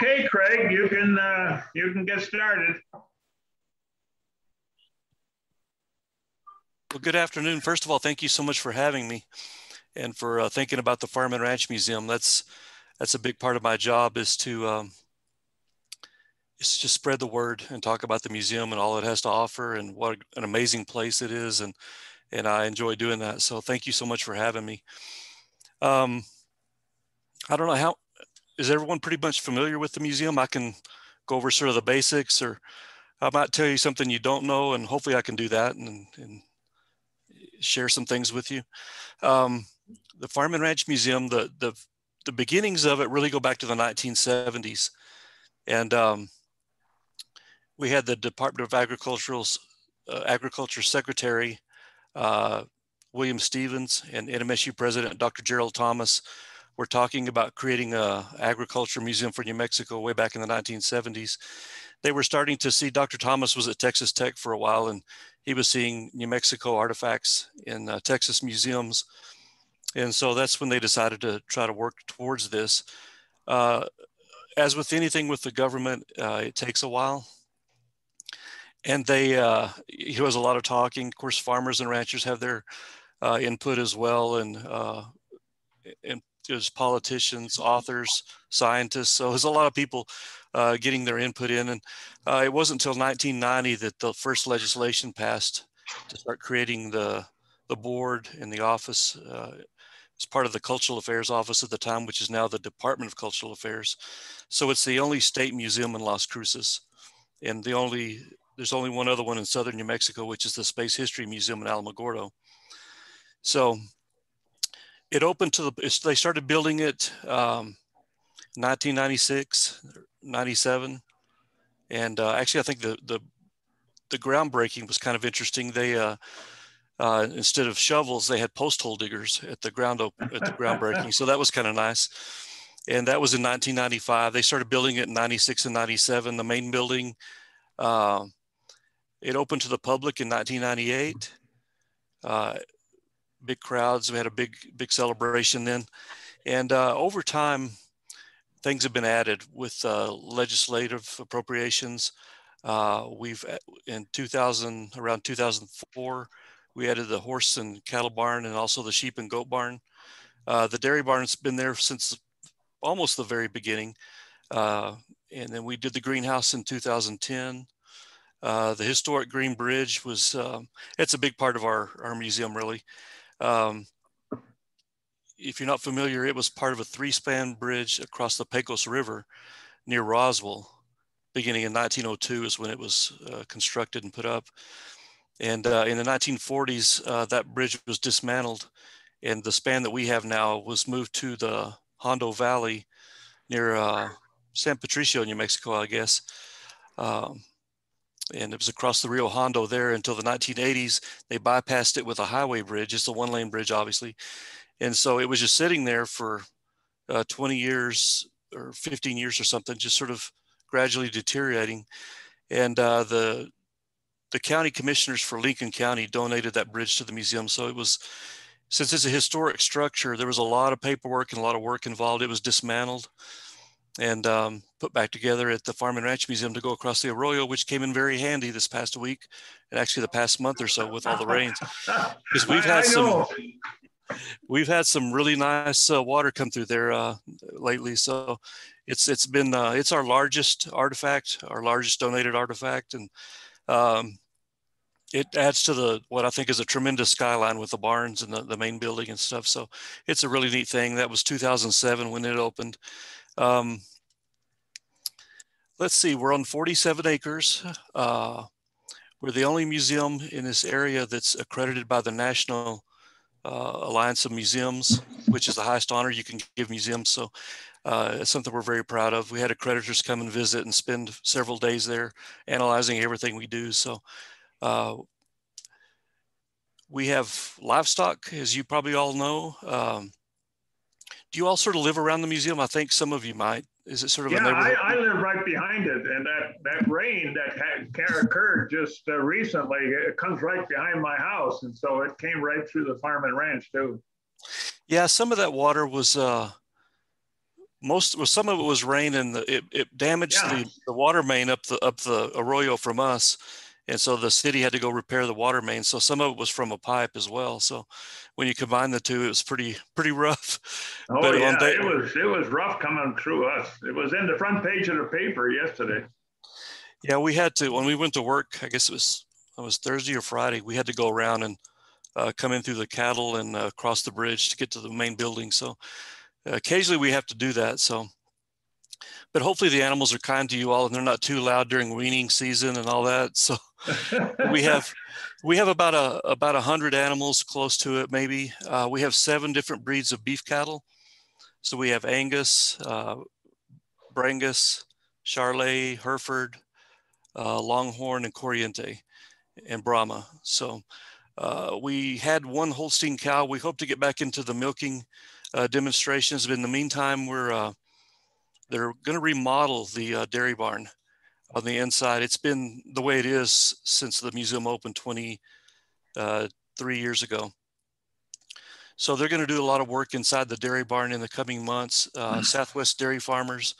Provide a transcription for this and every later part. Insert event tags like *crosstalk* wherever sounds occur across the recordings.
Okay, Craig, you can uh, you can get started. Well, good afternoon. First of all, thank you so much for having me and for uh, thinking about the Farm and Ranch Museum. That's that's a big part of my job is to um, is just spread the word and talk about the museum and all it has to offer and what an amazing place it is and and I enjoy doing that. So thank you so much for having me. Um, I don't know how is everyone pretty much familiar with the museum. I can go over sort of the basics or I might tell you something you don't know and hopefully I can do that and, and share some things with you. Um, the Farm and Ranch Museum, the, the, the beginnings of it really go back to the 1970s. And um, we had the Department of uh, Agriculture Secretary, uh, William Stevens, and NMSU President Dr. Gerald Thomas were talking about creating a agriculture museum for New Mexico way back in the 1970s. They were starting to see Dr. Thomas was at Texas Tech for a while, and he was seeing New Mexico artifacts in uh, Texas museums. And so that's when they decided to try to work towards this. Uh, as with anything with the government, uh, it takes a while. And they, uh, there was a lot of talking. Of course, farmers and ranchers have their uh, input as well, and uh, and there's politicians, authors, scientists. So there's a lot of people uh, getting their input in. And uh, it wasn't until 1990 that the first legislation passed to start creating the, the board and the office. Uh, as part of the Cultural Affairs Office at the time, which is now the Department of Cultural Affairs. So it's the only state museum in Las Cruces. And the only, there's only one other one in Southern New Mexico, which is the Space History Museum in Alamogordo. So it opened to the, they started building it um, 1996, 97. And uh, actually, I think the, the, the groundbreaking was kind of interesting. They, uh, uh, instead of shovels, they had post hole diggers at the ground op- at the groundbreaking. So that was kind of nice. And that was in 1995. They started building it in 96 and 97. The main building, uh, it opened to the public in 1998. Uh, big crowds. We had a big big celebration then, and uh, over time, things have been added with uh, legislative appropriations. Uh, we've uh, in 2000 around 2004 we added the horse and cattle barn and also the sheep and goat barn. Uh, the dairy barn's been there since almost the very beginning. And then we did the greenhouse in 2010. Uh, the historic Green Bridge was, um, it's a big part of our, our museum really. Um, if you're not familiar, it was part of a three span bridge across the Pecos River near Roswell. Beginning in 1902 is when it was uh, constructed and put up. And uh, in the 1940s, uh, that bridge was dismantled, and the span that we have now was moved to the Hondo Valley near uh, San Patricio, New Mexico, I guess. Um, and it was across the Rio Hondo there until the 1980s. They bypassed it with a highway bridge. It's a one lane bridge, obviously. And so it was just sitting there for uh, 20 years or 15 years or something, just sort of gradually deteriorating. And uh, the the county commissioners for Lincoln County donated that bridge to the museum. So it was, since it's a historic structure, there was a lot of paperwork and a lot of work involved. It was dismantled and um, put back together at the Farm and Ranch Museum to go across the arroyo, which came in very handy this past week and actually the past month or so with all the rains. *laughs* Because we've had some, we've had some really nice uh, water come through there uh, lately. So it's it's been uh, it's our largest artifact, our largest donated artifact, and um, it adds to the what I think is a tremendous skyline with the barns and the, the main building and stuff. So it's a really neat thing. That was 2007 when it opened. Um, let's see, we're on 47 acres. Uh, we're the only museum in this area that's accredited by the National uh, Alliance of Museums, which is the highest honor you can give museums. So uh, it's something we're very proud of. We had accreditors come and visit and spend several days there analyzing everything we do. So uh, we have livestock, as you probably all know. Um, do you all sort of live around the museum? I think some of you might. Is it sort of yeah, a neighborhood? I, I live right behind it, and that that rain that had occurred just uh, recently, it comes right behind my house, and so it came right through the farm and ranch too. Yeah, some of that water was uh, most well, some of it was rain and the, it, it damaged yeah. the, the water main up the up the arroyo from us and so the city had to go repair the water main so some of it was from a pipe as well. So when you combine the two it was pretty *laughs* pretty rough. Oh but yeah day, it was it was rough coming through us. It was in the front page of the paper yesterday. Yeah we had to when we went to work i guess it was it was thursday or friday we had to go around and uh, come in through the cattle and uh, cross the bridge to get to the main building. So occasionally we have to do that. So, but hopefully the animals are kind to you all and they're not too loud during weaning season and all that. So *laughs* we have, we have about a, about a hundred animals close to it. Maybe uh, we have seven different breeds of beef cattle. So we have Angus, uh, Brangus, Charolais, Hereford, uh, Longhorn, and Corriente, and Brahma. So uh, we had one Holstein cow. We hope to get back into the milking uh, demonstrations. But in the meantime, we're uh, they're going to remodel the uh, dairy barn on the inside. It's been the way it is since the museum opened 23 uh, years ago. So they're going to do a lot of work inside the dairy barn in the coming months. Uh, mm-hmm. Southwest Dairy Farmers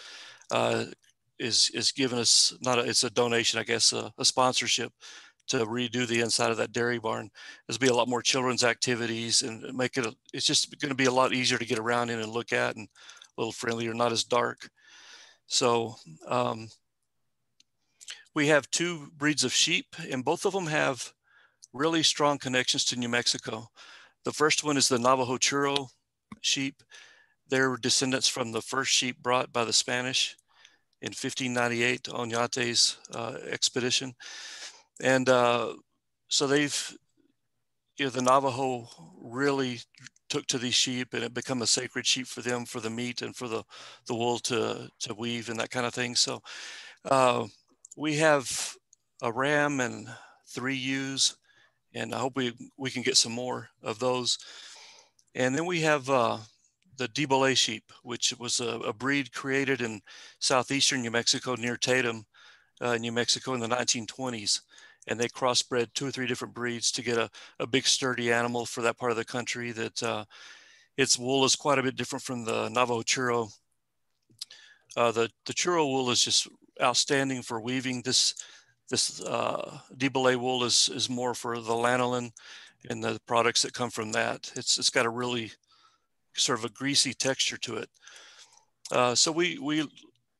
uh, is is giving us not a, it's a donation, I guess, a, a sponsorship to redo the inside of that dairy barn. There's be a lot more children's activities and make it, a, it's just going to be a lot easier to get around in and look at and a little friendlier, not as dark. So um, we have two breeds of sheep and both of them have really strong connections to New Mexico. The first one is the Navajo Churro sheep. They're descendants from the first sheep brought by the Spanish in 1598 Oñate's uh, expedition. And uh, so they've, you know, the Navajo really took to these sheep and it become a sacred sheep for them for the meat and for the, the wool to, to weave and that kind of thing. So uh, we have a ram and three ewes and I hope we, we can get some more of those. And then we have uh, the De sheep, which was a, a, breed created in southeastern New Mexico near Tatum, uh, New Mexico in the 1920s and they crossbred two or three different breeds to get a, a big sturdy animal for that part of the country that uh, its wool is quite a bit different from the Navajo churro. Uh, the, the churro wool is just outstanding for weaving. This this uh, wool is, is more for the lanolin and the products that come from that. It's, it's got a really sort of a greasy texture to it. Uh, so we, we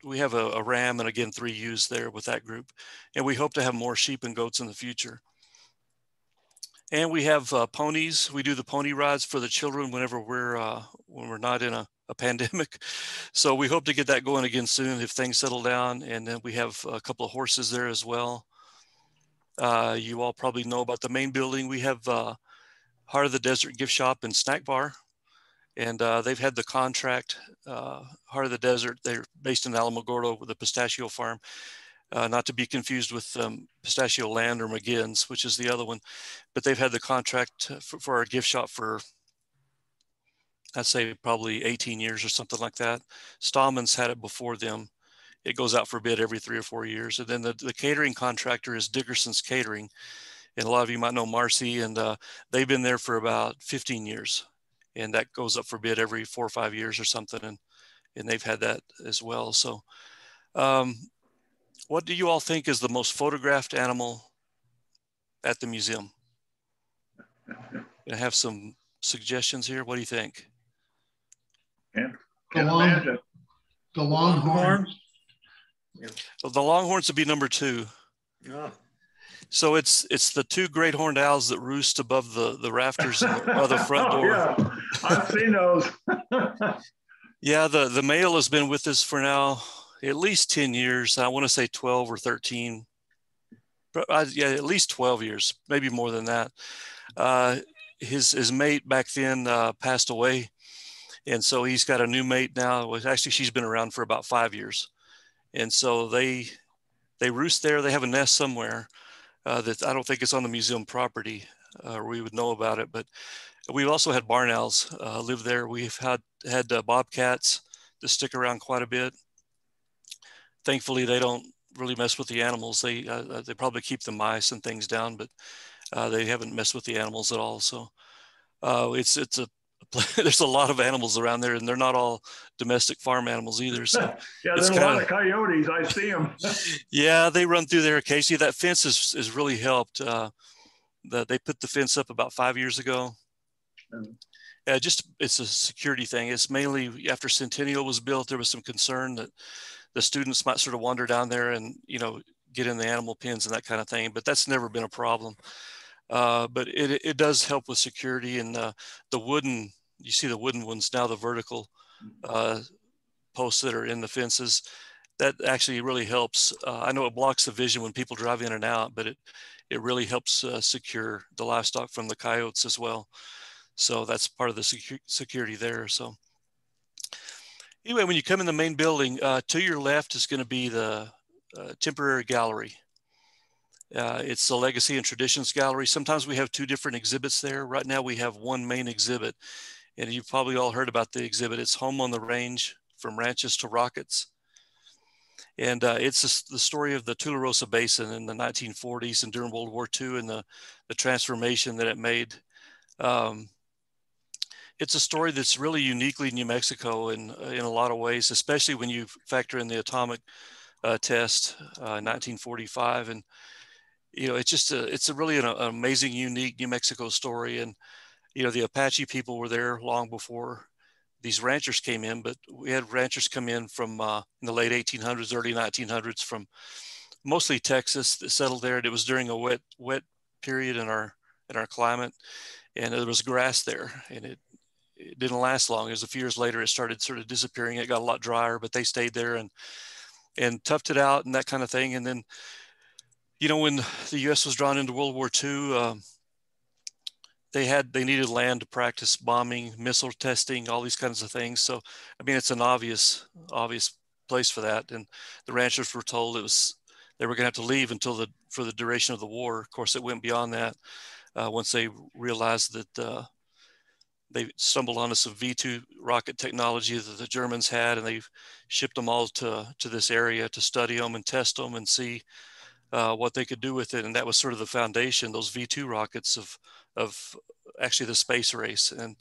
we have a, a, ram and again three ewes there with that group and we hope to have more sheep and goats in the future. And we have uh, ponies. We do the pony rides for the children whenever we're uh, when we're not in a, a, *laughs* pandemic. So we hope to get that going again soon if things settle down and then we have a couple of horses there as well. Uh, you all probably know about the main building. We have uh, heart of the desert gift shop and snack bar and uh, they've had the contract, uh, Heart of the Desert. They're based in Alamogordo with a pistachio farm, uh, not to be confused with um, Pistachio Land or McGinn's, which is the other one. But they've had the contract for, for our gift shop for, I'd say probably 18 years or something like that. Stallman's had it before them. It goes out for bid every three or four years. And then the, the catering contractor is Dickerson's Catering. And a lot of you might know Marcy, and uh, they've been there for about 15 years and that goes up for bid every four or five years or something. And, and they've had that as well. So um, what do you all think is the most photographed animal at the museum? I have some suggestions here. What do you think? Yeah. The, long, the longhorns. Yeah. the longhorns would be number two. Yeah. So it's it's the two great horned owls that roost above the the rafters of the front *laughs* door. yeah, I've seen those. *laughs* yeah, the the male has been with us for now at least ten years. I want to say twelve or thirteen. But I, yeah, at least twelve years, maybe more than that. Uh, his his mate back then uh, passed away, and so he's got a new mate now. Actually, she's been around for about five years, and so they they roost there. They have a nest somewhere uh, that I don't think it's on the museum property, uh, we would know about it. But we've also had barn owls uh, live there. We've had had uh, bobcats that stick around quite a bit. Thankfully, they don't really mess with the animals. They they probably keep the mice and things down, but they haven't messed with the animals at all. So it's it's a *laughs* there's a lot of animals around there, and they're not all domestic farm animals either. So *laughs* yeah, there's a kinda, lot of coyotes. I see them. *laughs* yeah, they run through there occasionally. That fence has, has really helped. Uh, the, they put the fence up about five years ago. Mm. Yeah, just it's a security thing. It's mainly after Centennial was built, there was some concern that the students might sort of wander down there and you know get in the animal pens and that kind of thing. But that's never been a problem. Uh, but it, it does help with security and uh, the wooden, you see the wooden ones now, the vertical uh, posts that are in the fences, that actually really helps. Uh, I know it blocks the vision when people drive in and out, but it, it really helps uh, secure the livestock from the coyotes as well. So that's part of the secu security there. So anyway, when you come in the main building, uh, to your left is going to be the temporary gallery. Uh, it's the Legacy and Traditions Gallery. Sometimes we have two different exhibits there. Right now we have one main exhibit and you've probably all heard about the exhibit. It's Home on the Range from Ranches to Rockets. And uh, it's the story of the Tularosa Basin in the 1940s and during World War II and the, the transformation that it made. Um, it's a story that's really uniquely New Mexico in, in a lot of ways, especially when you factor in the atomic uh, test uh, in 1945. And you know, it's just a, it's a really an, an, amazing, unique New Mexico story. And, you know, the Apache people were there long before these ranchers came in, but we had ranchers come in from uh, in the late 1800s, early 1900s from mostly Texas that settled there. And it was during a wet, wet period in our, in our climate. And there was grass there and it, it didn't last long. It was a few years later, it started sort of disappearing. It got a lot drier, but they stayed there and, and toughed it out and that kind of thing. And then you know, when the U.S. was drawn into World War II, um, they had they needed land to practice bombing, missile testing, all these kinds of things. So, I mean, it's an obvious obvious place for that. And the ranchers were told it was they were going to have to leave until the for the duration of the war. Of course, it went beyond that uh, once they realized that uh, they stumbled onto some V2 rocket technology that the Germans had, and they shipped them all to to this area to study them and test them and see uh, what they could do with it. And that was sort of the foundation, those V2 rockets of, of actually the space race and,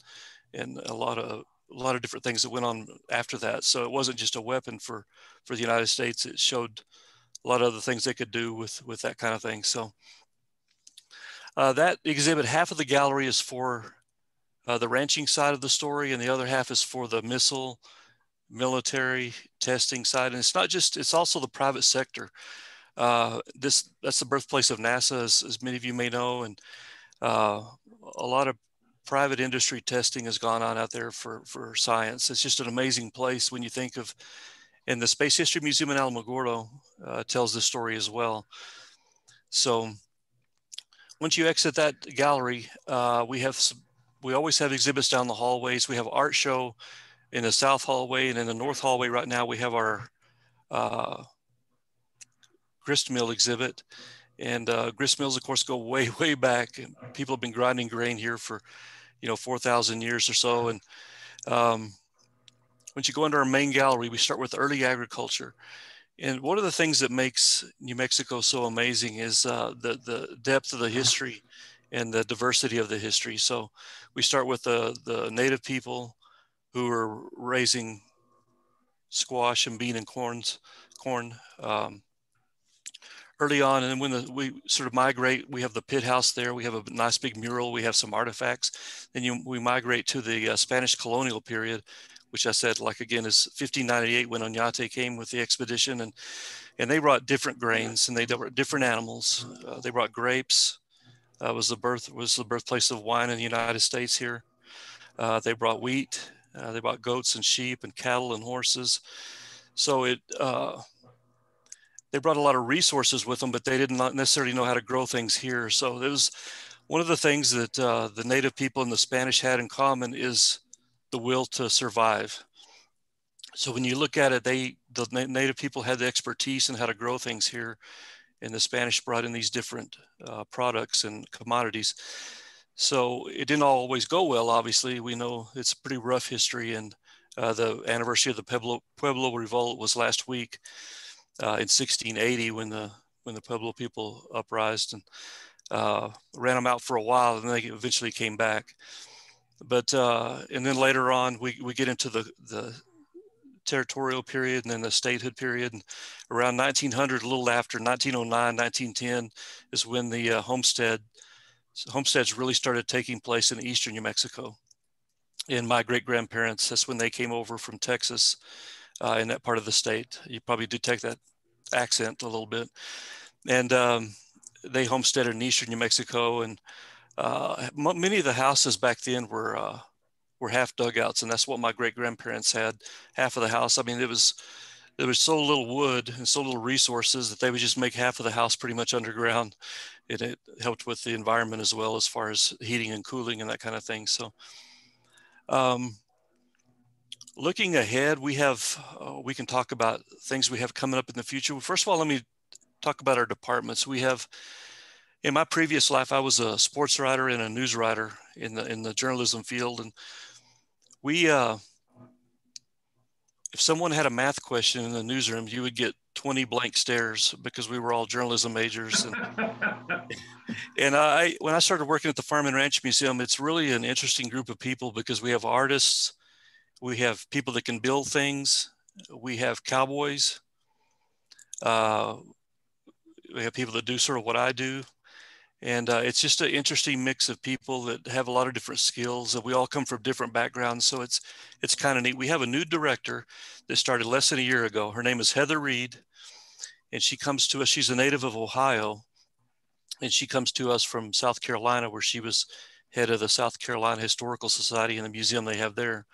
and a lot of, a lot of different things that went on after that. So it wasn't just a weapon for, for the United States. It showed a lot of other things they could do with, with that kind of thing. So uh, that exhibit, half of the gallery is for uh, the ranching side of the story and the other half is for the missile military testing side. And it's not just, it's also the private sector. Uh, this that's the birthplace of NASA, as, as, many of you may know, and uh, a lot of private industry testing has gone on out there for for science. It's just an amazing place when you think of, and the Space History Museum in Alamogordo uh, tells this story as well. So once you exit that gallery, uh, we have some, we always have exhibits down the hallways. We have art show in the south hallway, and in the north hallway right now we have our uh, grist mill exhibit. And uh, grist mills, of course, go way, *laughs* way back. People have been grinding grain here for, you know, 4,000 years or so. And um, once you go into our main gallery, we start with early agriculture. And one of the things that makes New Mexico so amazing is uh, the, the depth of the history and the diversity of the history. So we start with the, the native people who are raising squash and bean and corns, corn. Um, early on. And when the, we sort of migrate, we have the pit house there. We have a nice big mural. We have some artifacts. Then you, we migrate to the uh, Spanish colonial period, which I said, like again, is 1598 when Oñate came with the expedition, and and they brought different grains and they brought different animals. Uh, they brought grapes. Uh, was the birth was the birthplace of wine in the United States here. Uh, they brought wheat. Uh, they brought goats and sheep and cattle and horses. So it uh, they brought a lot of resources with them, but they didn't necessarily know how to grow things here. So it was one of the things that uh, the native people and the Spanish had in common is the will to survive. So when you look at it, they the native people had the expertise in how to grow things here, and the Spanish brought in these different uh, products and commodities. So it didn't always go well. Obviously, we know it's a pretty rough history, and uh, the anniversary of the Pueblo, Pueblo Revolt was last week uh, in 1680 when the when the Pueblo people uprised and uh, ran them out for a while, and then they eventually came back. but uh, and then later on we, we get into the the territorial period and then the statehood period. And around 1900, a little after 1909, 1910 is when the uh, homestead homesteads really started taking place in eastern New Mexico. And my great grandparents, that's when they came over from Texas uh, in that part of the state. You probably detect that accent a little bit. And um, they homesteaded in eastern New Mexico. And uh, many of the houses back then were uh, were half dugouts, and that's what my great grandparents had. Half of the house. I mean, it was there was so little wood and so little resources that they would just make half of the house pretty much underground. And it helped with the environment as well as far as heating and cooling and that kind of thing. So, um, looking ahead, we have uh, we can talk about things we have coming up in the future. First of all, let me talk about our departments. We have in my previous life, I was a sports writer and a news writer in the in the journalism field, and we uh, if someone had a math question in the newsroom, you would get 20 blank stares because we were all journalism majors. And, *laughs* and I, when I started working at the Farm and Ranch Museum, it's really an interesting group of people because we have artists, we have people that can build things, we have cowboys, uh, we have people that do sort of what I do. And uh, it's just an interesting mix of people that have a lot of different skills we all come from different backgrounds. So it's it's kind of neat. We have a new director that started less than a year ago. Her name is heather reed and she comes to us. She's a native of ohio and she comes to us from south carolina where she was head of the south carolina historical society and the museum they have there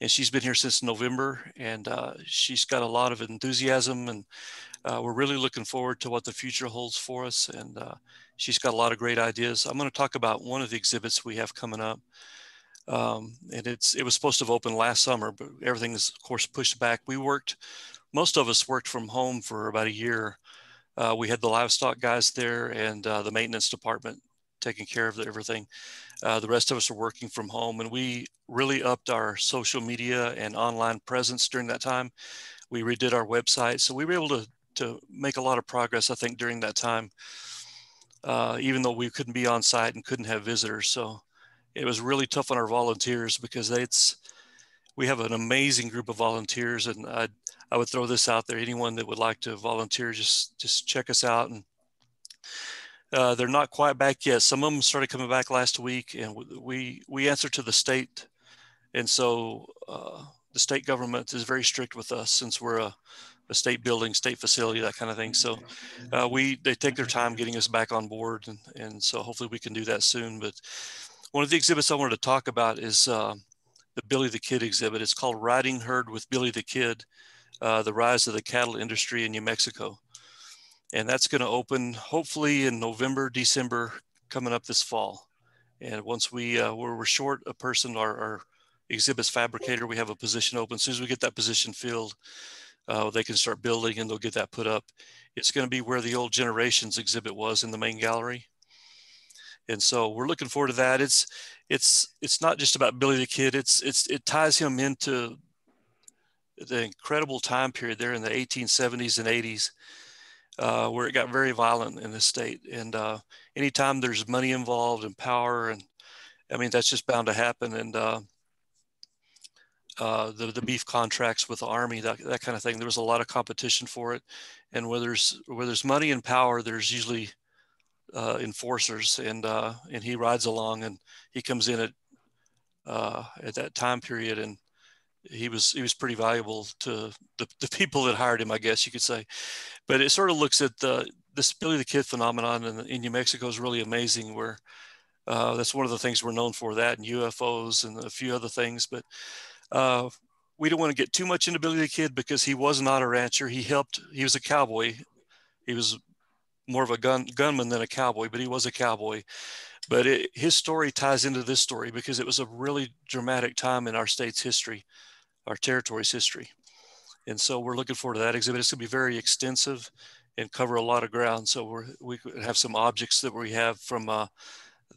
and she's been here since november and uh, she's got a lot of enthusiasm and uh, we're really looking forward to what the future holds for us and uh, she's got a lot of great ideas. I'm going to talk about one of the exhibits we have coming up. Um, and it's it was supposed to have opened last summer, but everything is of course pushed back. We worked, most of us worked from home for about a year. Uh, we had the livestock guys there and uh, the maintenance department taking care of everything. Uh, the rest of us are working from home, and we really upped our social media and online presence during that time. We redid our website, so we were able to to make a lot of progress. I think during that time uh, even though we couldn't be on site and couldn't have visitors. So it was really tough on our volunteers because it's we have an amazing group of volunteers, and I I would throw this out there: anyone that would like to volunteer, just just check us out. And uh, they're not quite back yet. Some of them started coming back last week, and we we answer to the state, and so uh, the state government is very strict with us since we're a a state building, state facility, that kind of thing. So uh, we they take their time getting us back on board, and, and so hopefully we can do that soon. But one of the exhibits I wanted to talk about is uh, the Billy the Kid exhibit. It's called Riding Herd with Billy the Kid, uh, the rise of the cattle industry in New Mexico. And that's going to open hopefully in November, December, coming up this fall. And once we, uh, we're, we're short a person, our, our exhibits fabricator, we have a position open. As soon as we get that position filled, uh, they can start building and they'll get that put up. It's going to be where the old generations exhibit was in the main gallery. And so we're looking forward to that. It's it's it's not just about Billy the Kid. It's it's it ties him into the incredible time period there in the 1870s and 80s, uh, where it got very violent in the state. And uh, anytime there's money involved and power, and I mean that's just bound to happen. And uh, uh, the, the beef contracts with the army, that, that kind of thing. There was a lot of competition for it. And where there's, where there's money and power, there's usually uh, enforcers and, uh, and he rides along and he comes in at, at that time period. And he was, he was pretty valuable to the, the people that hired him, I guess you could say. But it sort of looks at the, this Billy the Kid phenomenon in, in New Mexico is really amazing where uh, that's one of the things we're known for that and UFOs and a few other things. But uh, we don't want to get too much into Billy the Kid because he was not a rancher. He helped. He was a cowboy. He was more of a gun gunman than a cowboy, but he was a cowboy. But it, his story ties into this story because it was a really dramatic time in our state's history, our territory's history. And so we're looking forward to that exhibit. It's going to be very extensive and cover a lot of ground. So we're, we have some objects that we have from uh,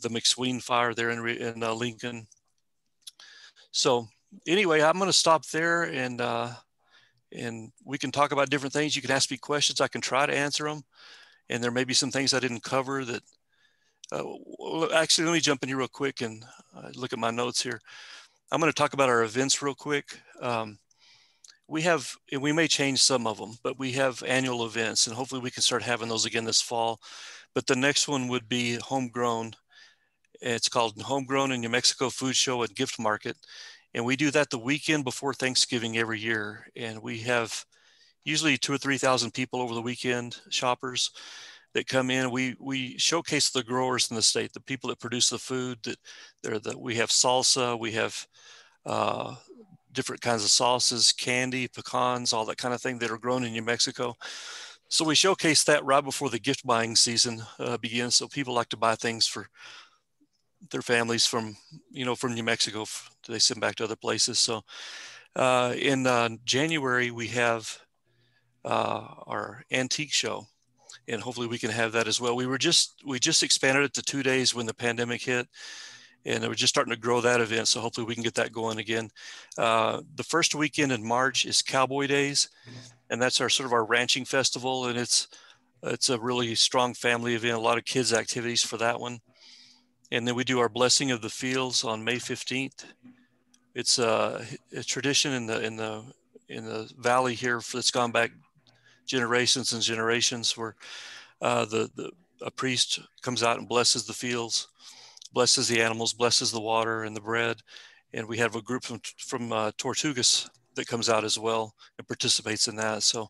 the McSween fire there in, in uh, Lincoln. So anyway, I'm going to stop there and uh, and we can talk about different things. You can ask me questions. I can try to answer them. And there may be some things I didn't cover that uh, actually, let me jump in here real quick and uh, look at my notes here. I'm going to talk about our events real quick. Um, we have, we may change some of them, but we have annual events and hopefully we can start having those again this fall. But the next one would be homegrown. It's called Homegrown in New Mexico Food Show and Gift Market. And we do that the weekend before Thanksgiving every year. And we have usually two or 3,000 people over the weekend, shoppers that come in. We we showcase the growers in the state, the people that produce the food. That they're the we have salsa, we have uh, different kinds of sauces, candy, pecans, all that kind of thing that are grown in New Mexico. So we showcase that right before the gift buying season uh, begins. So people like to buy things for their families from you know from New Mexico. They send back to other places. So uh, in uh, January we have uh, our antique show and hopefully we can have that as well. We were just we just expanded it to two days when the pandemic hit, and we're just starting to grow that event. So hopefully we can get that going again. Uh, the first weekend in March is Cowboy Days, and that's our sort of our ranching festival, and it's it's a really strong family event. A lot of kids activities for that one, and then we do our blessing of the fields on May fifteenth. It's a, a tradition in the in the in the valley here that's gone back generations and generations where uh, the, the a priest comes out and blesses the fields, blesses the animals, blesses the water and the bread. And we have a group from, from uh, Tortugas that comes out as well and participates in that. So,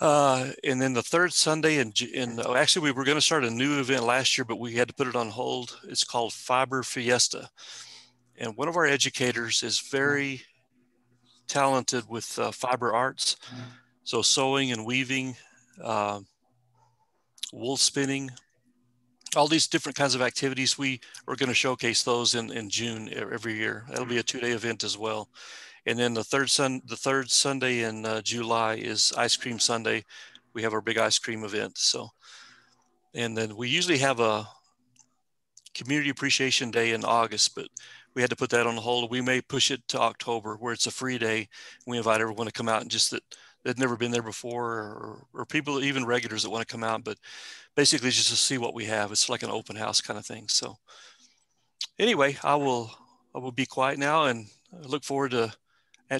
uh, and then the third Sunday, in, in oh, actually, we were going to start a new event last year, but we had to put it on hold. It's called Fiber Fiesta. And one of our educators is very talented with uh, fiber arts. So sewing and weaving, uh, wool spinning, all these different kinds of activities. We are going to showcase those in, in June every year. That'll be a two day event as well. And then the third sun, the third Sunday in uh, July is Ice Cream Sunday. We have our big ice cream event. So, and then we usually have a Community Appreciation Day in August, but we had to put that on hold. We may push it to October, where it's a free day. We invite everyone to come out and just that that never been there before or, or people even regulars that want to come out but basically just to see what we have. It's like an open house kind of thing so. Anyway i will i will be quiet now and look forward to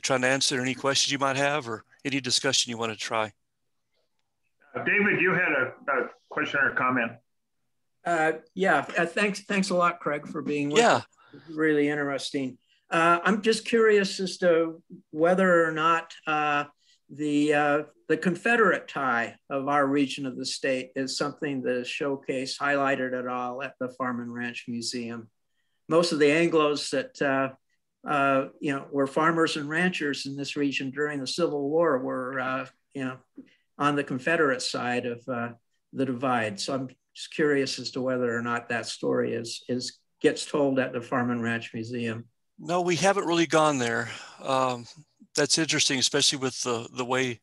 trying to answer any questions you might have or any discussion you want to try. Uh, david you had a, a, question or comment? Uh, yeah uh, thanks thanks a lot craig for being with yeah. us. really interesting. Uh, i'm just curious as to whether or not uh, the, uh, the Confederate tie of our region of the state is something that is showcased, highlighted at all at the Farm and Ranch Museum. Most of the Anglos that uh, uh, you know were farmers and ranchers in this region during the Civil War were uh, you know on the Confederate side of uh, the divide. So I'm just curious as to whether or not that story is is gets told at the Farm and Ranch Museum. No, we haven't really gone there. Um, that's interesting, especially with the the way.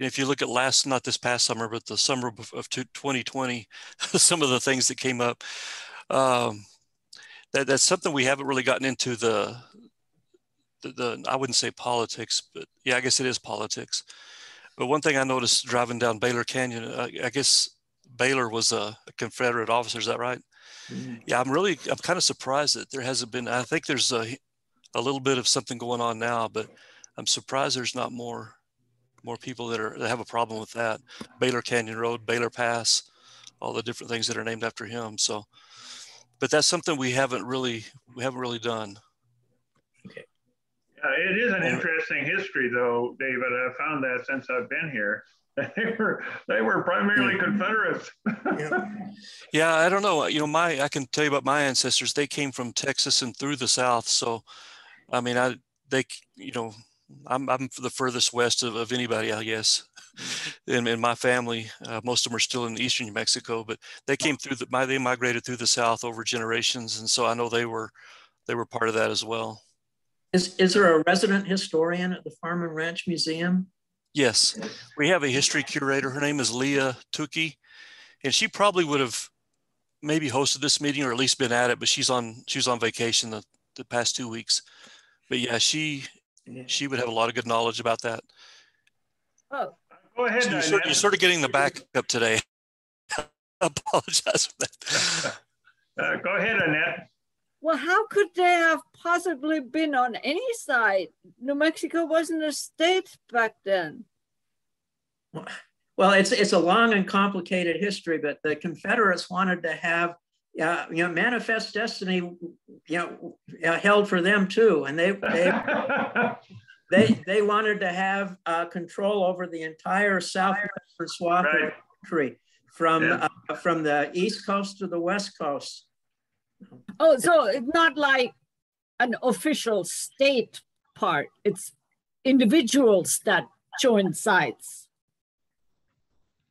If you look at last, not this past summer, but the summer of 2020, *laughs* some of the things that came up, um, that, that's something we haven't really gotten into the, the, the, I wouldn't say politics, but yeah, I guess it is politics. But one thing I noticed driving down Baylor Canyon, I, I guess Baylor was a, a, Confederate officer. Is that right? Mm-hmm. Yeah, I'm really, I'm kind of surprised that there hasn't been. I think there's a, a little bit of something going on now, but I'm surprised there's not more more people that are that have a problem with that. Baylor Canyon Road, Baylor Pass, all the different things that are named after him. So, but that's something we haven't really we haven't really done. Okay. Uh, it is an interesting history, though, David. I found that since I've been here. *laughs* They were they were primarily Confederates. yeah. *laughs* yeah, I don't know. You know, my I can tell you about my ancestors. They came from Texas and through the South. So, I mean, I they you know I'm, I'm the furthest west of, of anybody, I guess. In, in my family, uh, most of them are still in eastern New Mexico, but they came through the, my, they migrated through the South over generations. And so I know they were, they were part of that as well. Is, is there a resident historian at the Farm and Ranch Museum? Yes, we have a history curator. Her name is Leah Tookey, and she probably would have maybe hosted this meeting or at least been at it, but she's on, she was on vacation the, the past two weeks. But yeah, she she would have a lot of good knowledge about that. Oh, go ahead. So you're, sort, you're, sort, of getting the backup today. *laughs* I apologize for that. *laughs* Uh, go ahead, Annette. Well, how could they have possibly been on any side? New Mexico wasn't a state back then. Well, it's it's a long and complicated history, but the Confederates wanted to have uh, you know manifest destiny you know uh, held for them too, and they they *laughs* they, they wanted to have uh, control over the entire southwestern swath right. of the country, from yeah. uh, from the east coast to the west coast. Oh, so it's not like an official state part; it's individuals that join sides.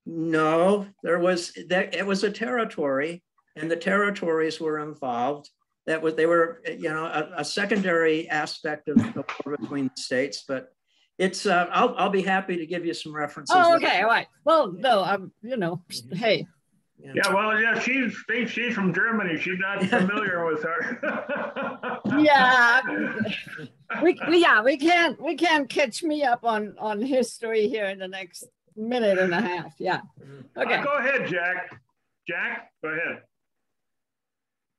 No, there was that. It was a territory, and the territories were involved that was they were you know a, a secondary aspect of the war between the states but it's uh, I'll, I'll be happy to give you some references oh okay all right well no i'm you know hey yeah. yeah, well, yeah, she's she's from Germany. She's not familiar with her. *laughs* yeah, *laughs* we, we yeah we can't we can't catch me up on on history here in the next minute and a half. Yeah. Mm-hmm. Okay. Uh, go ahead, Jack. Jack, go ahead.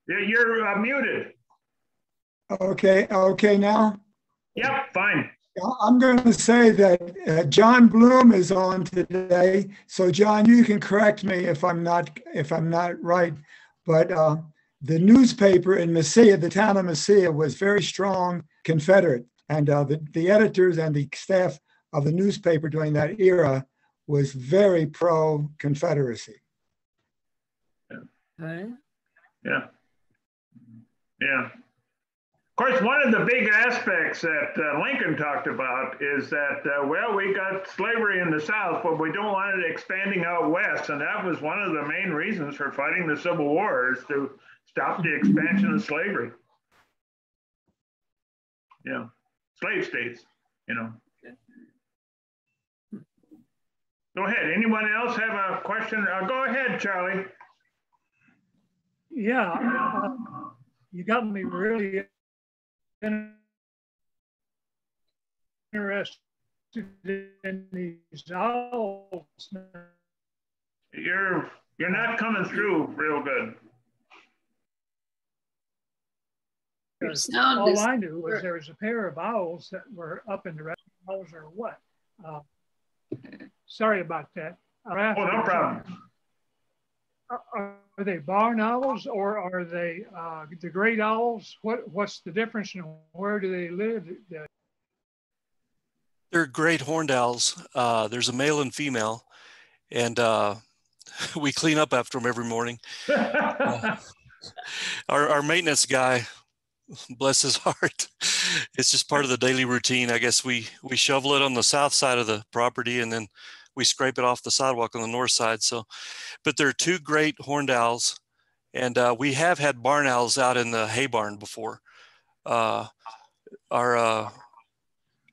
You're uh, muted. Okay, okay now? Yep, fine. I'm going to say that uh, John Bloom is on today. So John, you can correct me if I'm not if I'm not right, but uh, the newspaper in Mesilla, the town of Mesilla, was very strong Confederate, and uh, the the editors and the staff of the newspaper during that era was very pro Confederacy. Yeah. Yeah. Yeah. Of course, one of the big aspects that uh, Lincoln talked about is that, uh, well, we got slavery in the South, but we don't want it expanding out west. And that was one of the main reasons for fighting the Civil War is to stop the expansion of slavery. Yeah, slave states, you know. Go ahead. Anyone else have a question? Uh, go ahead, Charlie. Yeah. Uh, you got me really interested in these owls. You're you're not coming through real good. all I knew was there was a pair of owls that were up in the rest owls or what. Uh, sorry about that. Oh, no problem. Are, they barn owls or are they uh, the great owls? What what's the difference and where do they live? They're great horned owls. Uh, there's a male and female, and uh, *laughs* we clean up after them every morning. *laughs* Our, our maintenance guy, bless his *laughs* heart, it's just part of the daily routine. I guess we we shovel it on the south side of the property, and then we scrape it off the sidewalk on the north side. So, but there are two great horned owls, and uh, we have had barn owls out in the hay barn before. Uh, our uh,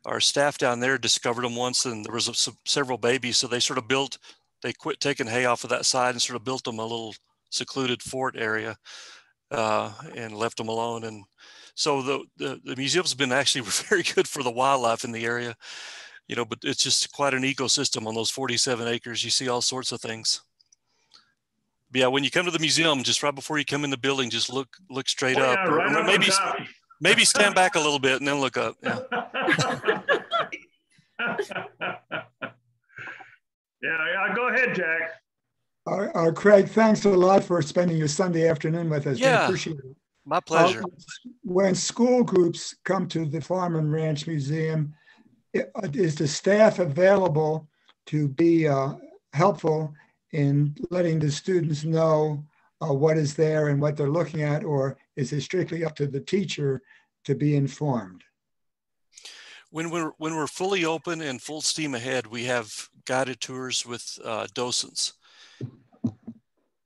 our staff down there discovered them once, and there was a, some, several babies, so they sort of built. They quit taking hay off of that side and sort of built them a little secluded fort area, uh, and left them alone. And so the, the the museum's been actually *laughs* very good for the wildlife in the area you know, but it's just quite an ecosystem on those 47 acres. You see all sorts of things. But yeah, when you come to the museum, just right before you come in the building, just look look straight oh, up, yeah, or, right or maybe maybe stand back a little bit and then look up. *laughs* Yeah. yeah, go ahead, Jack. Uh, uh, Craig, thanks a lot for spending your Sunday afternoon with us. Yeah, we appreciate it. My pleasure. Uh, when school groups come to the Farm and Ranch Museum, is the staff available to be uh, helpful in letting the students know uh, what is there and what they're looking at, or is it strictly up to the teacher to be informed? When we're when we're fully open and full steam ahead, we have guided tours with uh, docents.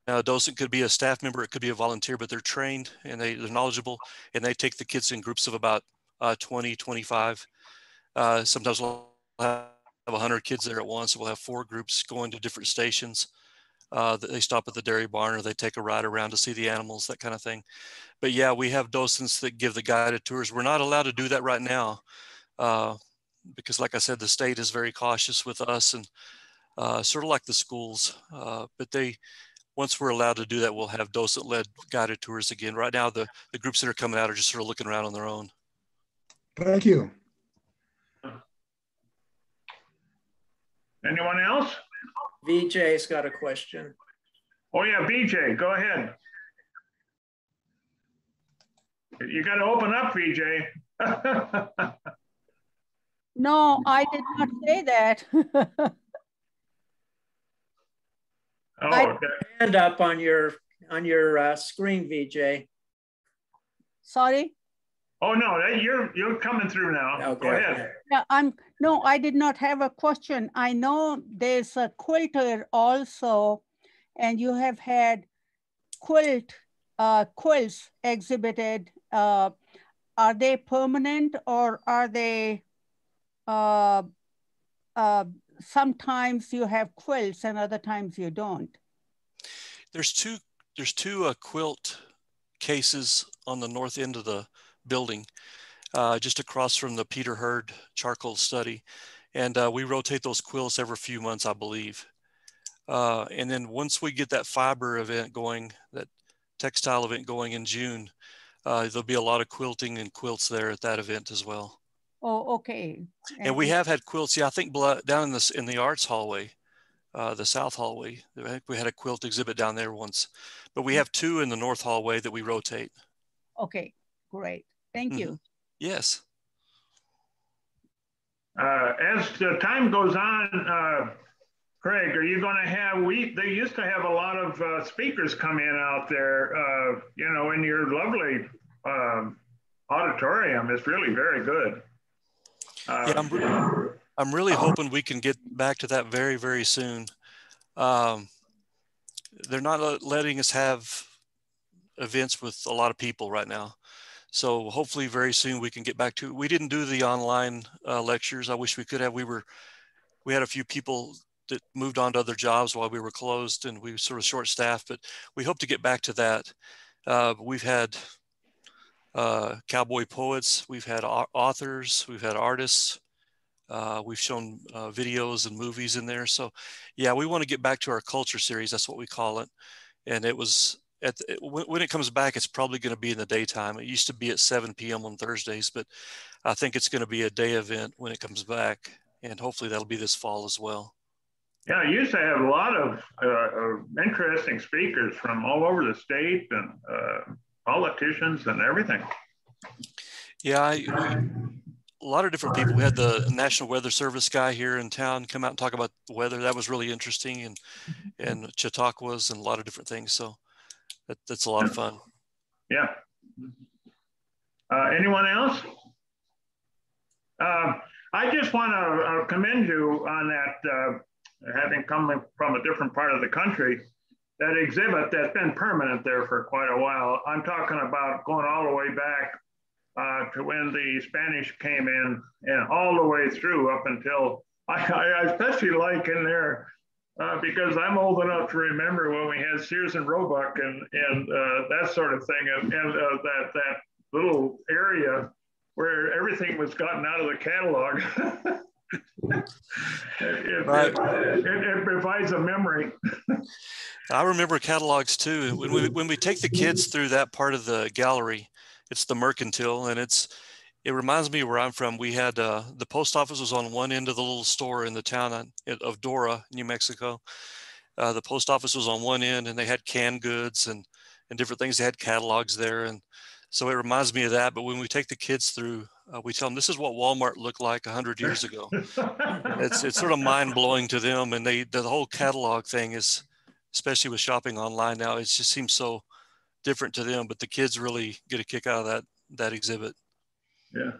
Now, a docent could be a staff member, it could be a volunteer, but they're trained and they, they're knowledgeable, and they take the kids in groups of about uh, 20, 25 uh, sometimes we'll have 100 kids there at once. We'll have four groups going to different stations. Uh, they stop at the dairy barn or they take a ride around to see the animals, that kind of thing. But yeah, we have docents that give the guided tours. We're not allowed to do that right now uh, because, like I said, the state is very cautious with us and uh, sort of like the schools. Uh, but they, once we're allowed to do that, we'll have docent-led guided tours again. Right now, the, the groups that are coming out are just sort of looking around on their own. Thank you. Anyone else? VJ's got a question. Oh yeah, BJ, go ahead. You got to open up, VJ. *laughs* no, I did not say that. oh, okay. Hand up on your on your uh, screen, VJ. Sorry. Oh no, you're you're coming through now. Okay. Go ahead. Yeah, I'm no, I did not have a question. I know there's a quilter also, and you have had quilt uh, quilts exhibited. Uh, are they permanent or are they? Uh, uh, sometimes you have quilts and other times you don't. There's two. There's two uh, quilt cases on the north end of the building, uh, just across from the Peter Hurd charcoal study. And uh, we rotate those quilts every few months, I believe. Uh, and then once we get that fiber event going, that textile event going in June, uh, there'll be a lot of quilting and quilts there at that event as well. Oh, okay. And, and we have had quilts. Yeah, I think down in the in the arts hallway, uh, the south hallway. I think we had a quilt exhibit down there once, but we have two in the north hallway that we rotate. Okay, great. Thank mm -hmm. you. Yes. Uh, as the time goes on, uh, Craig, are you going to have, we, they used to have a lot of uh, speakers come in out there, uh, you know, in your lovely um, auditorium. It's really very good. yeah, I'm, really, I'm really hoping we can get back to that very, very soon. Um, they're not letting us have events with a lot of people right now. So hopefully very soon we can get back to, we didn't do the online uh, lectures. I wish we could have, we were, we had a few people that moved on to other jobs while we were closed and we were sort of short staffed, but we hope to get back to that. Uh, we've had uh, cowboy poets, we've had authors, we've had artists, uh, we've shown uh, videos and movies in there. So yeah, we want to get back to our culture series. That's what we call it. And it was at the, when it comes back, it's probably going to be in the daytime. It used to be at 7 p.m. on Thursdays, but I think it's going to be a day event when it comes back, and hopefully that'll be this fall as well. Yeah, I used to have a lot of uh, interesting speakers from all over the state and uh, politicians and everything. Yeah, a lot of different people. We had the National Weather Service guy here in town come out and talk about the weather. That was really interesting, and and Chautauquas and a lot of different things. So that, that's a lot of fun. Yeah. Uh, anyone else? Uh, I just want to uh, commend you on that, uh, having come from a different part of the country, that exhibit that's been permanent there for quite a while. I'm talking about going all the way back uh, to when the Spanish came in and all the way through up until I, I especially like in there uh, because I'm old enough to remember when we had Sears and Roebuck and and uh, that sort of thing, and, and uh, that that little area where everything was gotten out of the catalog. *laughs* it, right. It, it, it, provides a memory. I remember catalogs too. When we when we take the kids through that part of the gallery, it's the mercantile, and it's it reminds me where I'm from. We had uh, the post office was on one end of the little store in the town of Dora, New Mexico. Uh, the post office was on one end, and they had canned goods and and different things. They had catalogs there, and so it reminds me of that. But when we take the kids through, uh, we tell them this is what Walmart looked like hundred years ago. it's it's sort of mind blowing to them, and they the whole catalog thing is, especially with shopping online now, it just seems so different to them. But the kids really get a kick out of that that exhibit. Yeah,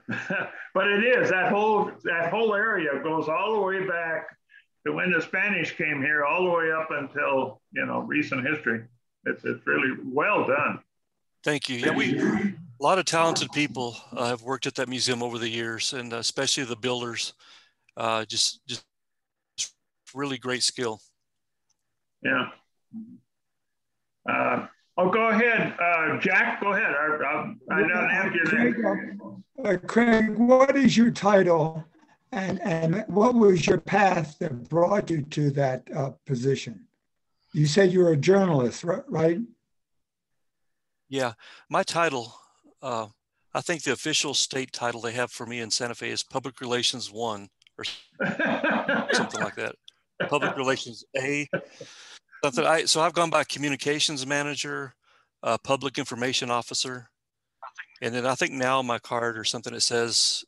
*laughs* but it is that whole that whole area goes all the way back to when the Spanish came here, all the way up until you know recent history. It's it's really well done. Thank you. Yeah, we a lot of talented people uh, have worked at that museum over the years, and uh, especially the builders. Uh, just just really great skill. Yeah. Uh, oh, go ahead, uh, Jack. Go ahead. I, I, I don't have your name. Uh, Craig, what is your title and, and what was your path that brought you to that uh, position? you said you were a journalist, right? Yeah, my title, uh, I think the official state title they have for me in Santa Fe is Public Relations One or something like that. Public Relations A. Something I so I've gone by Communications Manager, uh, Public Information Officer, and then I think now my card or something it says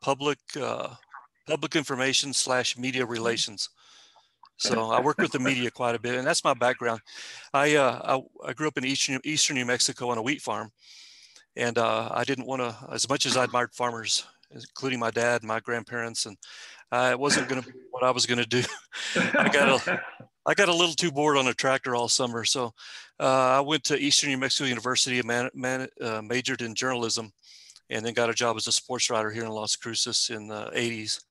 Public uh, Public Information slash Media Relations. So I work with the media *laughs* quite a bit, and that's my background. I uh, I, I, grew up in eastern Eastern New Mexico on a wheat farm, and uh, I didn't want to, as much as I admired farmers, including my dad, my grandparents, and uh, it wasn't going to be what I was going to do. *laughs* I got a I got a little too bored on a tractor all summer, so uh, I went to Eastern New Mexico University, man, man, uh, majored in journalism, and then got a job as a sports writer here in Las Cruces in the 80s.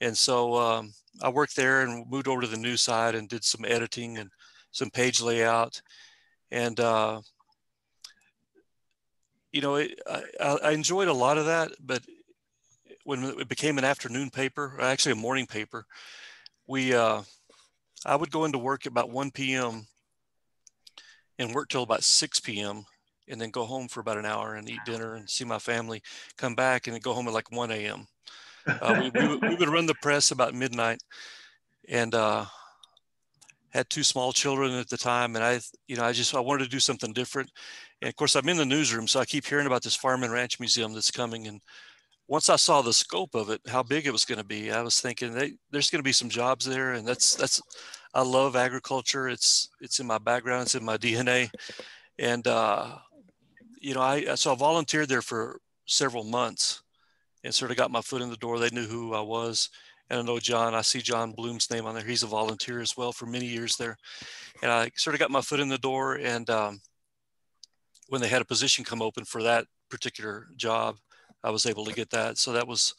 And so um, I worked there and moved over to the news side and did some editing and some page layout. And, uh, you know, it, I, I, enjoyed a lot of that, but when it became an afternoon paper, actually a morning paper, we, uh, I would go into work about 1 p.m. and work till about 6 p.m. and then go home for about an hour and eat dinner and see my family, come back and then go home at like 1 a.m. *laughs* Uh, we, we, we, would run the press about midnight and uh, had two small children at the time. And I, you know, I just, I wanted to do something different. And of course I'm in the newsroom. So I keep hearing about this farm and ranch museum that's coming. And once I saw the scope of it, how big it was going to be, I was thinking they, there's going to be some jobs there. And that's, that's, I love agriculture. It's, it's in my background. It's in my *laughs* DNA. And, uh, you know, I, so I volunteered there for several months and sort of got my foot in the door. They knew who I was. And I know John, I see John Bloom's name on there. He's a volunteer as well for many years there. And I sort of got my foot in the door. And um, when they had a position come open for that particular job, I was able to get that. So that was,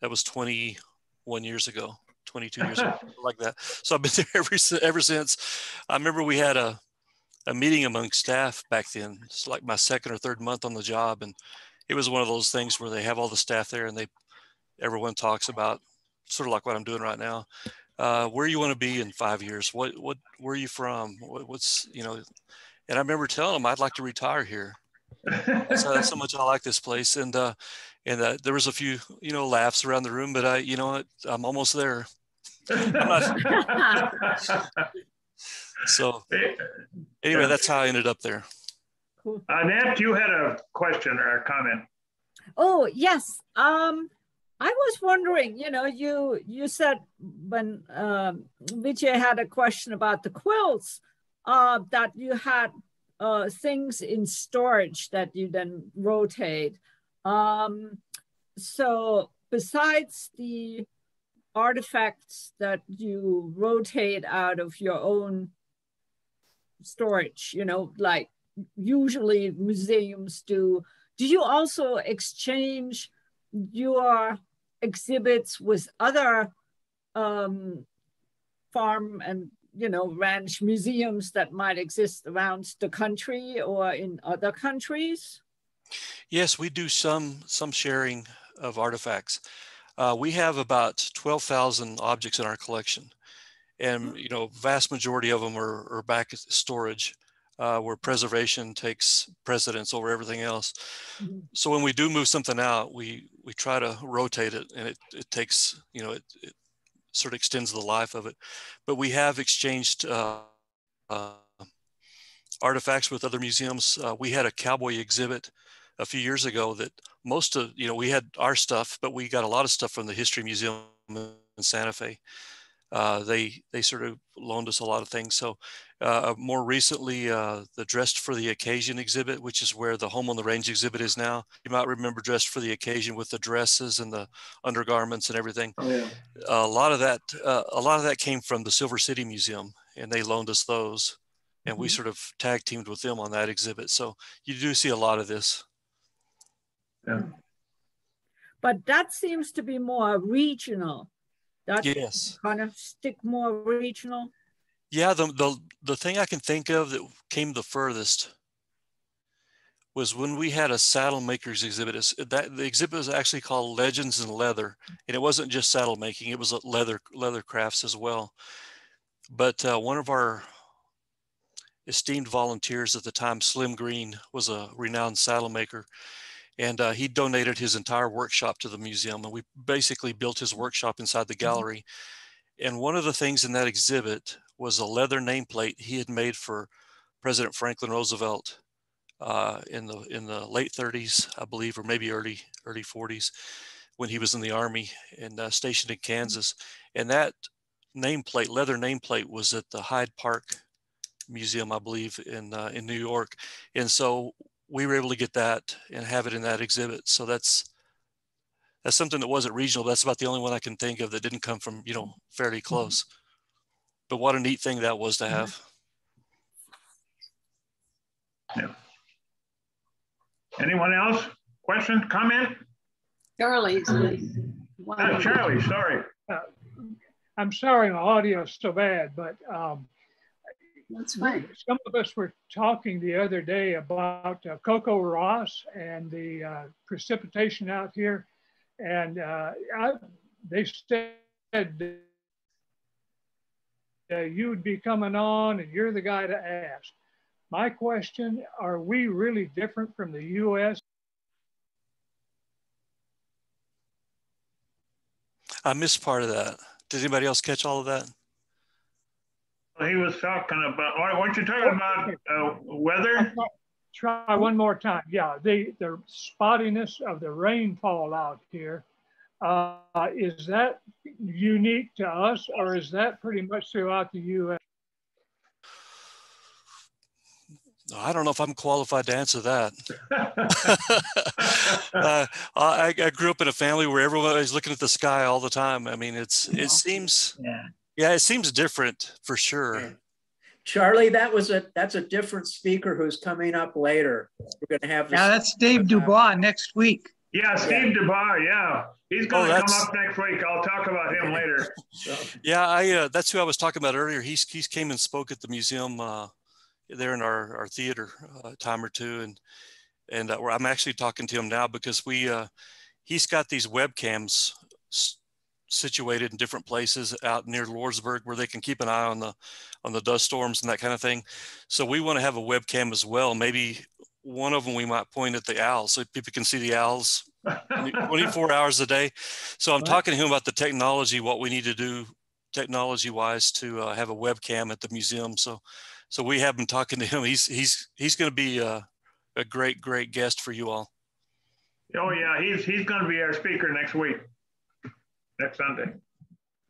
that was 21 years ago, 22 years ago, *laughs* like that. So I've been *laughs* there ever, ever since. I remember we had a, a meeting among staff back then. It's like my second or third month on the job. And it was one of those things where they have all the staff there and they everyone talks about sort of like what I'm doing right now. Uh, where you want to be in five years? What what where are you from? What, what's you know? And I remember telling them I'd like to retire here. That's, that's how *laughs* much I like this place. And uh, and uh, there was a few you know laughs around the room, but I you know I'm almost there. I'm not... *laughs* so anyway, that's how I ended up there. Cool. Annette, you had a question or a comment. Oh, yes. Um, I was wondering, you know, you you said when um, Vijay had a question about the quilts, uh, that you had uh, things in storage that you then rotate. Um, so besides the artifacts that you rotate out of your own storage, you know, like usually museums do. Do you also exchange your exhibits with other um, farm and you know ranch museums that might exist around the country or in other countries? Yes, we do some some sharing of artifacts. Uh, we have about twelve thousand objects in our collection, and you know, vast majority of them are, are back storage uh, where preservation takes precedence over everything else. Mm-hmm. So when we do move something out, we we try to rotate it, and it it takes you know it, it sort of extends the life of it. But we have exchanged uh, uh, artifacts with other museums. Uh, we had a cowboy exhibit a few years ago that most of you know we had our stuff, but we got a lot of stuff from the History Museum in Santa Fe. Uh, they they sort of loaned us a lot of things. So uh, more recently, uh, the Dressed for the Occasion exhibit, which is where the Home on the Range exhibit is now. You might remember Dressed for the Occasion with the dresses and the undergarments and everything. Oh, yeah. a lot of that, uh, a lot of that came from the Silver City Museum, and they loaned us those, and mm-hmm. we sort of tag teamed with them on that exhibit. So you do see a lot of this. Yeah. But that seems to be more regional. That yes. kind of stick more regional. Yeah, the, the, the thing I can think of that came the furthest was when we had a saddle makers exhibit. That the exhibit was actually called Legends in Leather, and it wasn't just saddle making; it was leather leather crafts as well. but uh, one of our esteemed volunteers at the time, Slim Green, was a renowned saddle maker. And uh, he donated his entire workshop to the museum. And we basically built his workshop inside the mm-hmm. gallery. And one of the things in that exhibit was a leather nameplate he had made for President Franklin Roosevelt uh, in the in the late 30s, I believe, or maybe early early 40s, when he was in the army and uh, stationed in mm-hmm. Kansas. And that nameplate, leather nameplate, was at the Hyde Park Museum, I believe, in uh, in New York, and so we were able to get that and have it in that exhibit. So that's that's something that wasn't regional. That's about the only one I can think of that didn't come from you know fairly mm-hmm. close. But what a neat thing that was to have. Yeah. Anyone else? Question, comment? Charlie. Uh, Charlie, sorry. Uh, I'm sorry my audio is so bad, but um, that's fine. Some of us were talking the other day about uh, CoCoRaHS and the uh, precipitation out here. And uh, I, they said that you would be coming on and you're the guy to ask. My question, are we really different from the US? I missed part of that. Did anybody else catch all of that? He was talking about, weren't you talking about uh, weather? Try one more time. Yeah, the, the spottiness of the rainfall out here uh, is that unique to us or is that pretty much throughout the U.S.? I don't know if I'm qualified to answer that. *laughs* *laughs* uh, I, I, grew up in a family where everyone is looking at the sky all the time. I mean, it's it seems yeah. Yeah, it seems different for sure. Charlie, that was a that's a different speaker who's coming up later. We're going to have. Yeah, that's Dave Dubois next week. Yeah, Steve yeah. Dubois. Yeah, he's going oh, to come up next week. I'll talk about him later. *laughs* so. Yeah, I uh, that's who I was talking about earlier. He's he's came and spoke at the museum uh, there in our our theater uh, a time or two, and and uh, I'm actually talking to him now because we uh, he's got these webcams situated in different places out near Lordsburg where they can keep an eye on the on the dust storms and that kind of thing. So we want to have a webcam as well. Maybe one of them we might point at the owls so people can see the owls 24 *laughs* hours a day. So I'm talking to him about the technology, what we need to do technology wise to uh, have a webcam at the museum. So so we have been talking to him. He's he's he's going to be a, uh, a great great guest for you all. Oh yeah, he's he's going to be our speaker next week next Sunday.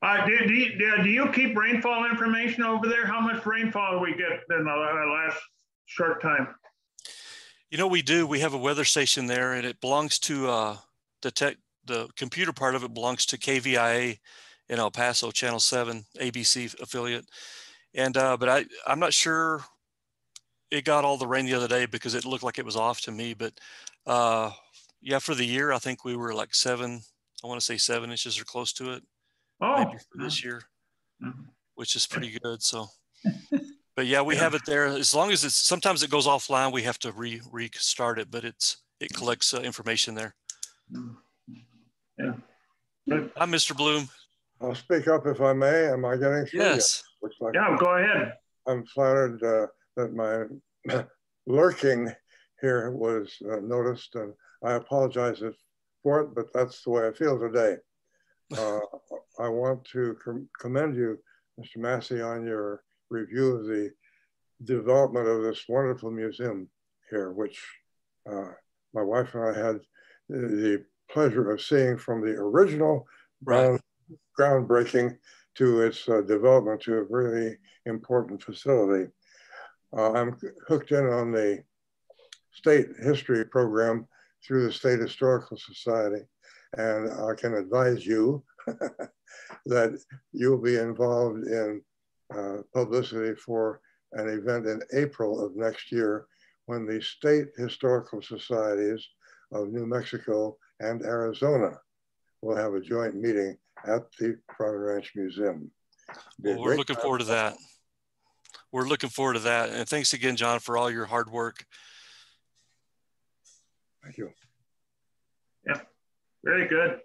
Uh, do, do, you, do you keep rainfall information over there? How much rainfall we get in the last short time? You know, we do. We have a weather station there, and it belongs to uh, the tech. The computer part of it belongs to KVIA in El Paso, Channel Seven, ABC affiliate. And uh, but I, I'm not sure. It got all the rain the other day because it looked like it was off to me. But uh, yeah, for the year, I think we were like seven, I want to say seven inches or close to it. Oh, maybe for this year, mm-hmm. which is pretty good. So, *laughs* but yeah, we have it there. As long as it's sometimes it goes offline, we have to re restart it, but it's it collects uh, information there. Mm-hmm. Yeah. I'm Mr. Bloom. I'll speak up if I may. Am I getting through? Yes. Like yeah, go ahead. I'm flattered uh, that my *laughs* lurking here was uh, noticed, and I apologize if it, but that's the way I feel today. *laughs* Uh, I want to com commend you, Mr. Massey, on your review of the development of this wonderful museum here, which uh, my wife and I had the pleasure of seeing from the original right. groundbreaking to its uh, development to a really important facility. Uh, I'm hooked in on the state history program through the State Historical Society. And I can advise you *laughs* that you'll be involved in uh, publicity for an event in April of next year when the State Historical Societies of New Mexico and Arizona will have a joint meeting at the Private Ranch Museum. Well, we're looking forward to that. We're looking forward to that. And thanks again, John, for all your hard work Thank you. Yeah, very good.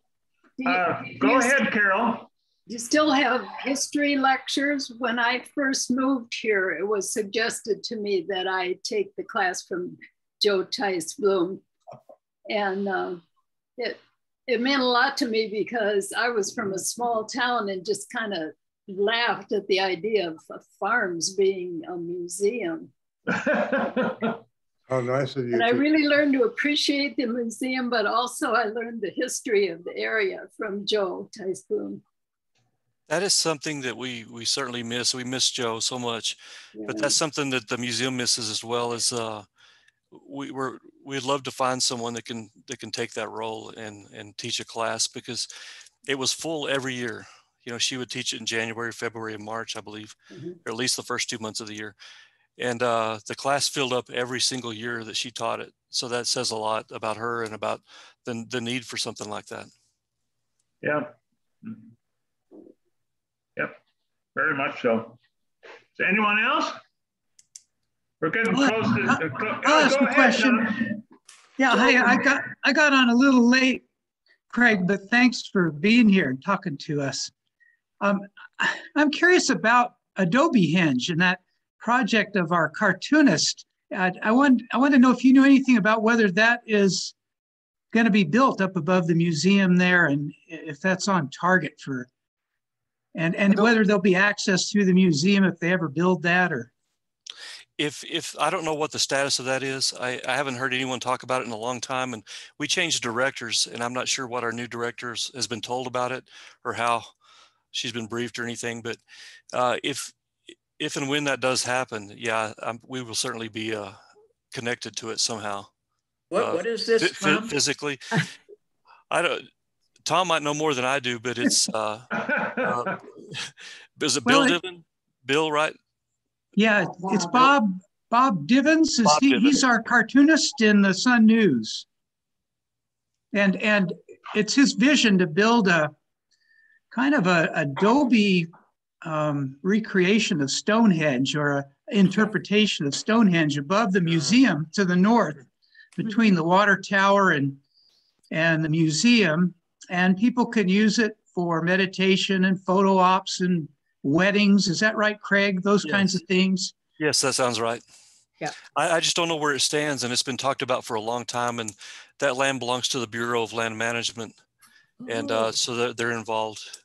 Uh, go ahead, Carol. you still have history lectures? When I first moved here, it was suggested to me that I take the class from Jo Tice Bloom. And uh, it, it meant a lot to me because I was from a small town and just kind of laughed at the idea of farms being a museum. *laughs* How nice of you. And I really learned to appreciate the museum, but also I learned the history of the area from Jo Tice Bloom. That is something that we we certainly miss. We miss Jo so much, yeah. but that's something that the museum misses as well. As uh, we were we'd love to find someone that can that can take that role and and teach a class because it was full every year. You know, she would teach it in January, February, and March, I believe, mm-hmm. or at least the first two months of the year and uh, the class filled up every single year that she taught it. So that says a lot about her and about the, the need for something like that. Yeah. Yep. Very much so. Is anyone else? We're getting close to. Uh, I'll ask a ahead, question. John. Yeah, hi. I got I got on a little late, Craig, but thanks for being here and talking to us. Um, I'm curious about Adobehenge and that project of our cartoonist. I, I, want, I want to know if you knew anything about whether that is going to be built up above the museum there and if that's on target for, and, and whether there'll be access through the museum if they ever build that or. If, if I don't know what the status of that is, I, I haven't heard anyone talk about it in a long time and we changed directors and I'm not sure what our new directors has been told about it or how she's been briefed or anything, but uh, if if and when that does happen, yeah, um, we will certainly be uh, connected to it somehow. What uh, What is this? Physically, *laughs* I don't. Tom might know more than I do, but it's uh, uh *laughs* is it Bill well, Diven? Bill, right? Yeah, it's Bob Bob Divens. Is Bob he, Divens. He's our cartoonist in the Sun News, and and it's his vision to build a kind of a Adobe um, recreation of Stonehenge or an interpretation of Stonehenge above the museum to the north, between the water tower and and the museum, and people can use it for meditation and photo ops and weddings. Is that right, Craig? Those yes. kinds of things. Yes, that sounds right. Yeah. I, I, just don't know where it stands, and it's been talked about for a long time. And that land belongs to the Bureau of Land Management, and uh, oh. so they're, they're involved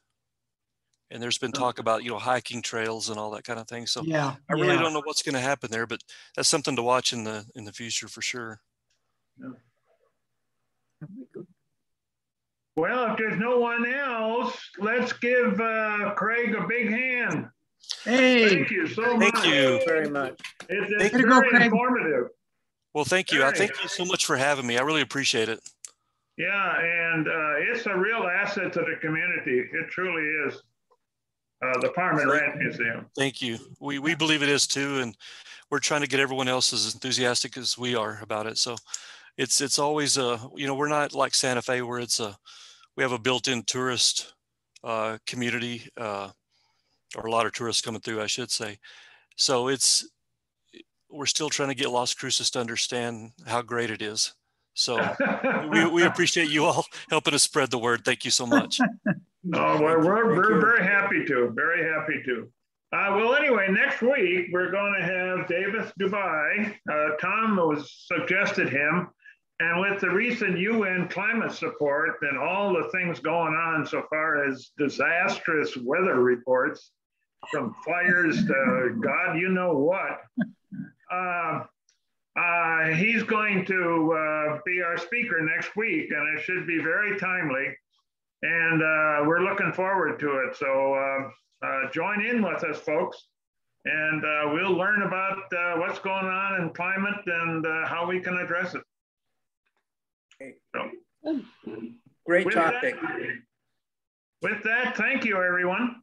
and there's been talk about you know hiking trails and all that kind of thing so yeah i really yeah. don't know what's going to happen there but that's something to watch in the in the future for sure. Yeah. well if there's no one else let's give uh, craig a big hand. Hey. Thank you so thank much. Thank you very much. It's, it's very go, informative. Well thank you. I thank you so much for having me. I really appreciate it. Yeah and uh, it's a real asset to the community. It truly is uh, the Farm and Ranch Museum. Thank you. We, we believe it is too. And we're trying to get everyone else as enthusiastic as we are about it. So it's, it's always a, you know, we're not like Santa Fe where it's a, we have a built-in tourist uh, community uh, or a lot of tourists coming through, I should say. So it's, we're still trying to get Las Cruces to understand how great it is. So we, we *laughs* appreciate you all helping us spread the word. Thank you so much. *laughs* No, we're, we're, we're very happy to, very happy to. Uh, well, anyway, next week we're going to have Davis Dubois. Uh, Tom was suggested him. And with the recent UN climate support and all the things going on so far as disastrous weather reports, from fires to God, you know what, uh, uh, he's going to uh, be our speaker next week, and it should be very timely and uh, we're looking forward to it. So uh, uh, join in with us, folks, and uh, we'll learn about uh, what's going on in climate and uh, how we can address it. So, Great topic. That, with that, thank you, everyone.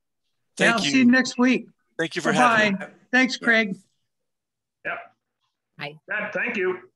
Thank yeah, I'll you. see you next week. Thank you for Bye -bye. having me. Thanks, Craig. Yep. Hi. Yeah, thank you.